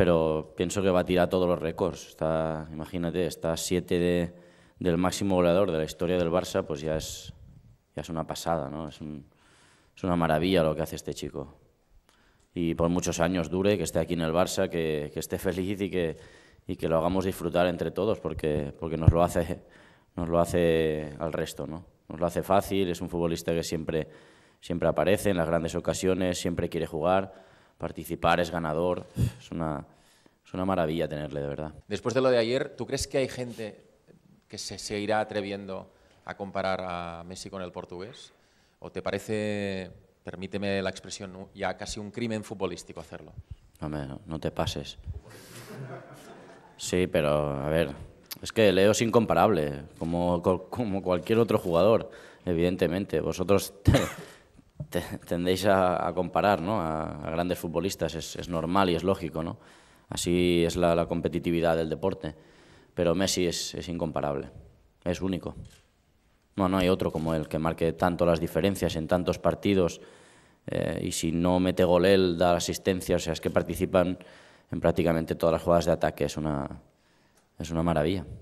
pero pienso que tirar todos los récords. Está, imagínate, está a siete de, del máximo goleador de la historia del Barça, pues ya es, ya es una pasada, ¿no? Es, un- es una maravilla lo que hace este chico. Y por muchos años dure, que esté aquí en el Barça, que, que esté feliz y que, y que lo hagamos disfrutar entre todos, porque, porque nos, lo hace, nos lo hace al resto, ¿no? Nos lo hace fácil, es un futbolista que siempre, siempre aparece en las grandes ocasiones, siempre quiere jugar, participar, es ganador. Es una, es una maravilla tenerle, de verdad. Después de lo de ayer, ¿tú crees que hay gente que se seguirá atreviendo a comparar a Messi con el portugués? ¿O te parece, permíteme la expresión, ya casi un crimen futbolístico hacerlo? Hombre, no, no te pases. Sí, pero a ver, es que Leo es incomparable, como, co- como cualquier otro jugador, evidentemente. Vosotros te- te- tendéis a, a comparar ¿no? a, grandes futbolistas, es, normal y es lógico, ¿no? Así es la, la competitividad del deporte. Pero Messi es, es incomparable, es único. No, no hay otro como él que marque tanto las diferencias en tantos partidos. eh, y si no mete gol él, da asistencia, o sea, es que participan en prácticamente todas las jugadas de ataque. Es una, es una maravilla.